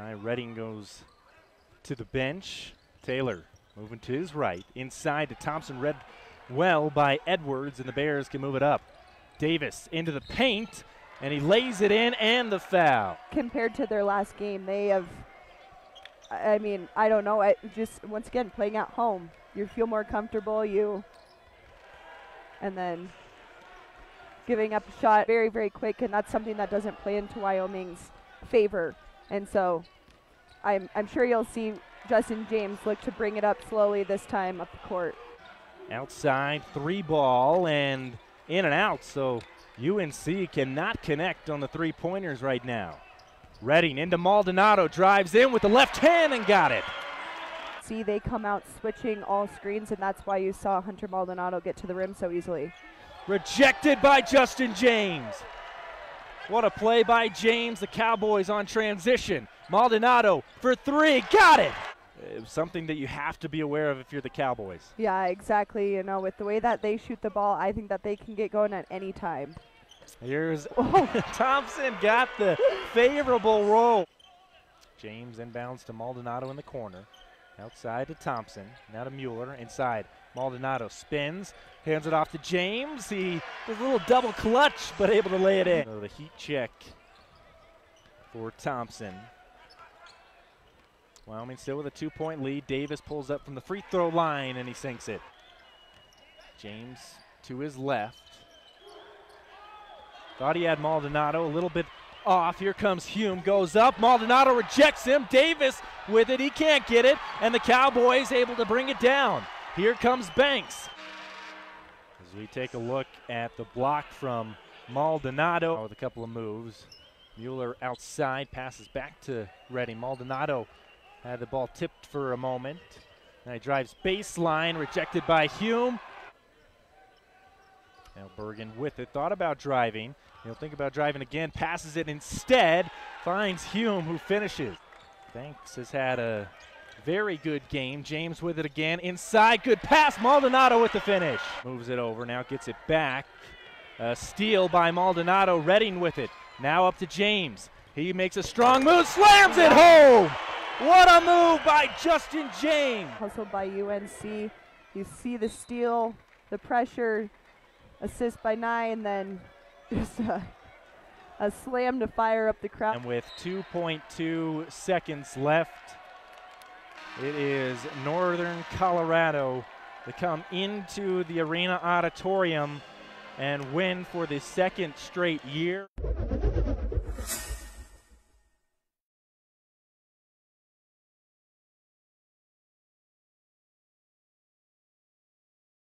Now Redding goes to the bench. Taylor moving to his right. Inside to Thompson, read well by Edwards, and the Bears can move it up. Davis into the paint, and he lays it in, and the foul. compared to their last game, they have. I I mean, I don't know. I just once again playing at home, you feel more comfortable. You, and then giving up a shot very, very quick, and that's something that doesn't play into Wyoming's favor. And so, I'm I'm sure you'll see Justin James look to bring it up slowly this time up the court. Outside three ball and in and out, so UNC cannot connect on the three pointers right now. Redding into Maldonado, drives in with the left hand and got it. See, they come out switching all screens, and that's why you saw Hunter Maldonado get to the rim so easily. Rejected by Justin James. What a play by James. The Cowboys on transition. Maldonado for three. Got it. Uh, something that you have to be aware of if you're the Cowboys. Yeah, exactly. You know, with the way that they shoot the ball, I think that they can get going at any time. Here's Oh, Thompson got the favorable roll. James inbounds to Maldonado in the corner. Outside to Thompson. Now to Mueller. Inside. Maldonado spins. Hands it off to James. He does a little double clutch, but able to lay it in. The heat check for Thompson. Wyoming still with a two point lead. Davis pulls up from the free throw line and he sinks it. James to his left. Thought he had Maldonado a little bit off. Here comes Hume, goes up. Maldonado rejects him. Davis with it. He can't get it. And the Cowboys able to bring it down. Here comes Banks. As we take a look at the block from Maldonado oh, with a couple of moves. Mueller outside, passes back to Redding. Maldonado had the ball tipped for a moment. Now he drives baseline, rejected by Hume. Now Bergen with it, thought about driving. He'll think about driving again, passes it instead, finds Hume who finishes. Banks has had a very good game. James with it again. Inside, good pass. Maldonado with the finish. Moves it over, now gets it back. A steal by Maldonado. Redding with it. Now up to James. He makes a strong move, slams it home. What a move by Justin James. hustled by UNC. You see the steal, the pressure, assist by nine, then just a, a slam to fire up the crowd. And with 2.2 seconds left, it is Northern Colorado to come into the Arena Auditorium and win for the second straight year.